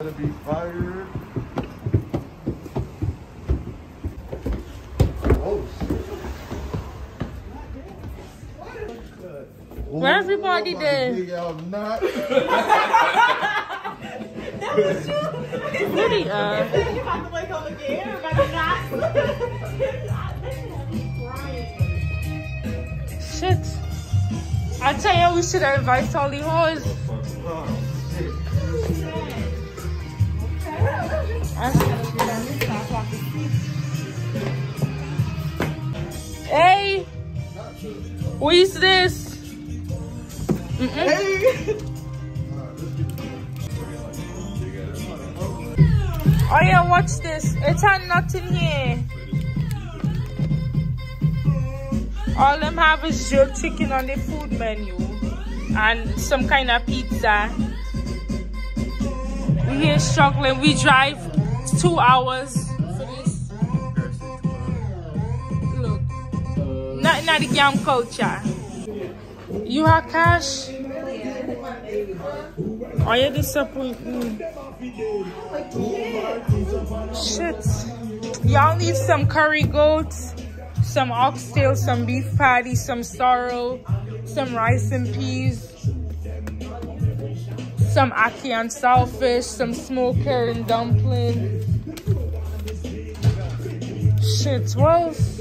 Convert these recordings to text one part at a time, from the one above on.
Gonna be fired. Oh shit. Where everybody Oh, I'm about to there? dig out knot. Where they are? You about uh, to wake up again? Everybody not. Shit. I tell you, we should have invited all the what is this? Mm-mm. Oh yeah, watch this. It had nothing here. All them have is jerk chicken on the food menu and some kind of pizza. We here struggling. We drive two hours not the gam culture. You have cash? Oh yeah, disappoint me. Shit. Y'all need some curry goats, some oxtail, some beef patty, some sorrel, some rice and peas, some ackee and saltfish, some smoked herring dumpling. Shit, what else?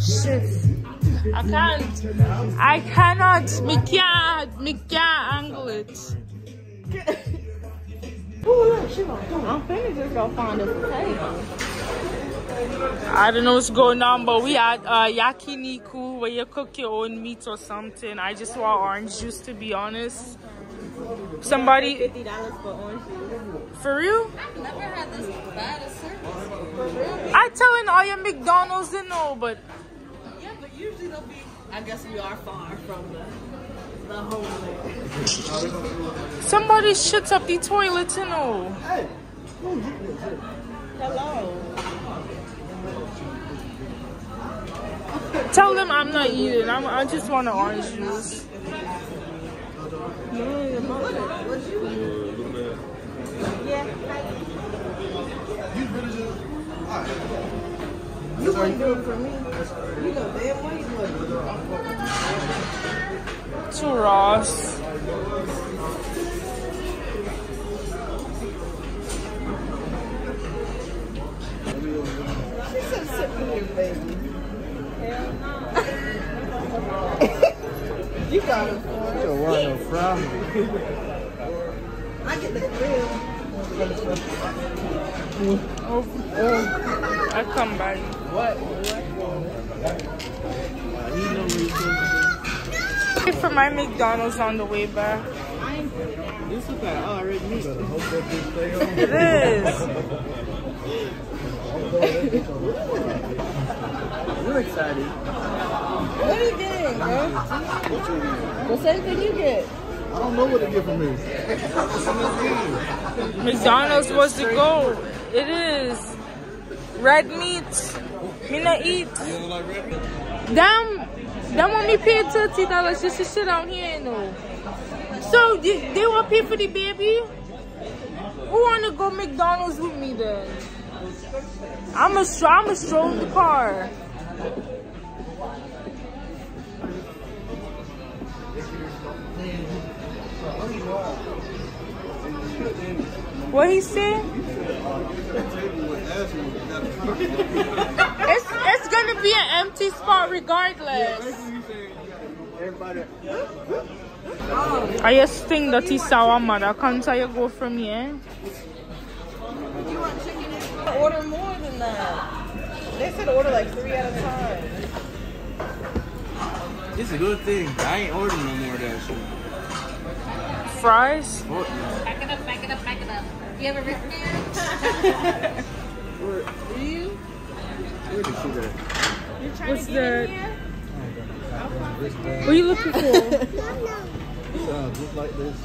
Shit. I can't. I cannot. Me can't. Me can't angle it. I'm finna just go find a table. I don't know what's going on, but we had uh, yakiniku where you cook your own meat or something. I just want orange juice to be honest. Somebody Fifty dollars for orange juice. for real? Never had this bad a service. For real? I telling all your McDonald's you know, but Yeah, but usually they'll be. I guess we are far from the the homeland. somebody shits up the toilet you know. Hello. Tell them I'm not eating. I'm, I just want an orange juice. You wouldn't do it for me. You know damn well you wouldn't. To Ross. You got it for You don't want no fry. I get the grill. Oh, oh. I come back. Wait for my McDonald's on the way back. This is like already meat. It is. You're excited. What are you getting, bro? What same thing you get. I don't know what to get from me. McDonald's was the goal. It is. Red meat. Me not eat. Damn. Them want me pay thirty dollars just to sit down here, you know. So they, they want pay for the baby? Who wanna go McDonald's with me then? I'm a I'm a stroll in the car. What he said? It's it's gonna be an empty spot regardless. I just think that that is our mother. Can't I go from here? You want chicken? Order more than that. They said order like three at a time. It's a good thing. I ain't ordering no more of that shit. Fries? Fuck. Back it up, back it up, back it up. You have a written there? Do you? Where the shit at? You trying What's to get that? What are you looking for? Sounds just like this.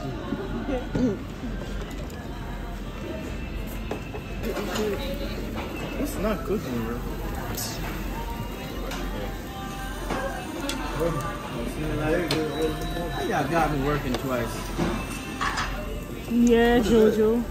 It's not cooking, bro. Y'all got me working twice. Yeah, Jojo.